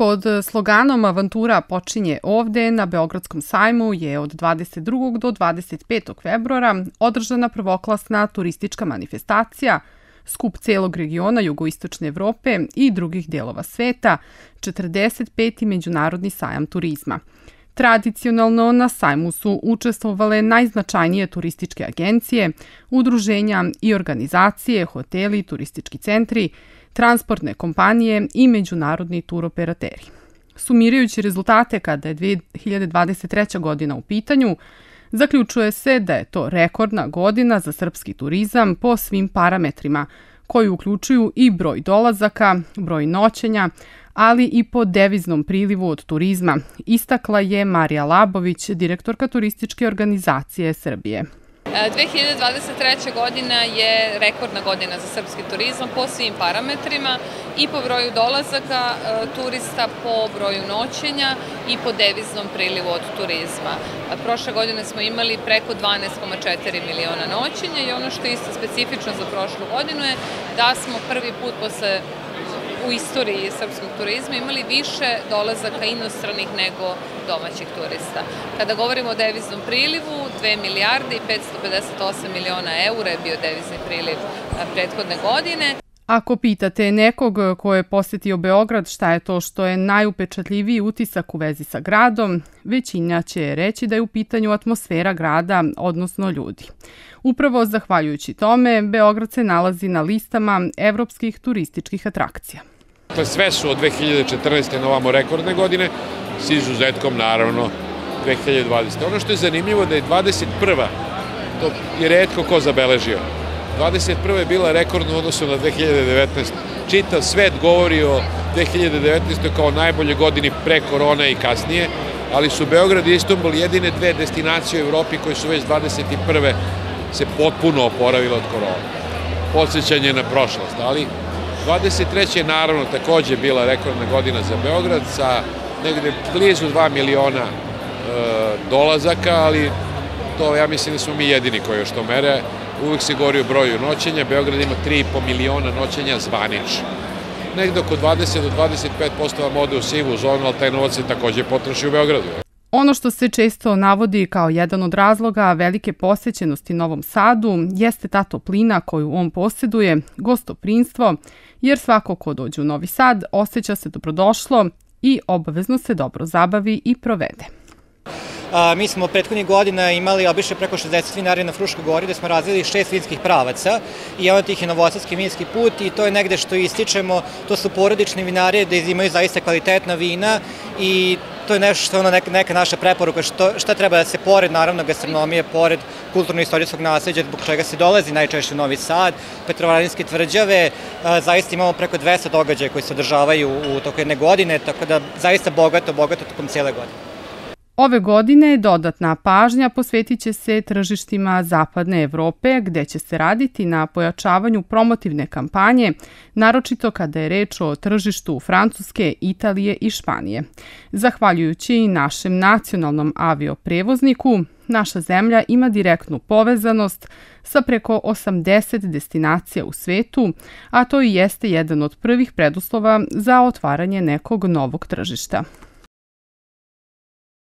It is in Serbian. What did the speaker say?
Pod sloganom Avantura počinje ovde na Beogradskom sajmu je od 22. do 25. februara održana prvoklasna turistička manifestacija, skup celog regiona jugoistočne Evrope i drugih delova sveta, 45. Međunarodni sajam turizma. Tradicionalno na sajmu su učestvovale najznačajnije turističke agencije, udruženja i organizacije, hoteli, turistički centri, transportne kompanije i međunarodni turoperateri. Sumirajući rezultate kada je 2023. godina u pitanju, zaključuje se da je to rekordna godina za srpski turizam po svim parametrima, koji uključuju i broj dolazaka, broj noćenja, ali i po deviznom prilivu od turizma, istakla je Marija Labović, direktorka turističke organizacije Srbije. 2023. godina je rekordna godina za srpski turizam po svim parametrima i po broju dolazaka e, turista, po broju noćenja i po deviznom prilivu od turizma. Prošle godine smo imali preko 12,4 miliona noćenja i ono što je isto specifično za prošlu godinu je da smo prvi put posle u istoriji srpskog turizma imali više dolazaka inostranih nego domaćih turista. Kada govorimo o deviznom prilivu, 2 milijarde i 558 miliona eura je bio devizni priliv prethodne godine. Ako pitate nekog ko je posetio Beograd šta je to što je najupečatljiviji utisak u vezi sa gradom, većina će reći da je u pitanju atmosfera grada, odnosno ljudi. Upravo zahvaljujući tome, Beograd se nalazi na listama evropskih turističkih atrakcija. Dakle, sve su od 2014. na ovamo rekordne godine, s izuzetkom naravno 2020. Ono što je zanimljivo da je 21. to je redko ko zabeležio. 21. je bila rekordna odnosu na 2019. Čitav svet govori o 2019. kao najbolje godini pre korona i kasnije, ali su Beograd i Istanbul jedine dve destinacije u Evropi koje su već 21. se potpuno oporavile od korona. Podsećanje na prošlost, ali 23. je naravno takođe bila rekordna godina za Beograd sa negde blizu 2 miliona e, dolazaka, ali to ja mislim da smo mi jedini koji još to mere. Uvijek se govori o broju noćenja, Beograd ima 3,5 miliona noćenja zvanično. Negde oko 20 do 25% vam ode u sivu zonu, ali taj novac se takođe potroši u Beogradu. Ono što se često navodi kao jedan od razloga velike posećenosti Novom Sadu jeste ta toplina koju on posjeduje, gostoprinstvo, jer svako ko dođe u Novi Sad osjeća se dobrodošlo i obavezno se dobro zabavi i provede. A, mi smo prethodnih godina imali obiše preko 60 vinari na Fruškoj gori, gde smo razvili šest vinskih pravaca i jedan od tih je Novosadski vinski put i to je negde što ističemo, to su porodične vinare gde imaju zaista kvalitetna vina i to je nešto što je ono neka, neka naša preporuka što, šta treba da se pored naravno gastronomije, pored kulturno-istorijskog nasljeđa zbog čega se dolazi najčešće u Novi Sad, Petrovaradinske tvrđave, zaista imamo preko 200 događaja koji se održavaju u toku jedne godine, tako da zaista bogato, bogato tokom cijele godine. Ove godine dodatna pažnja posvetit će se tržištima Zapadne Evrope, gde će se raditi na pojačavanju promotivne kampanje, naročito kada je reč o tržištu Francuske, Italije i Španije. Zahvaljujući našem nacionalnom avioprevozniku, naša zemlja ima direktnu povezanost sa preko 80 destinacija u svetu, a to i jeste jedan od prvih preduslova za otvaranje nekog novog tržišta.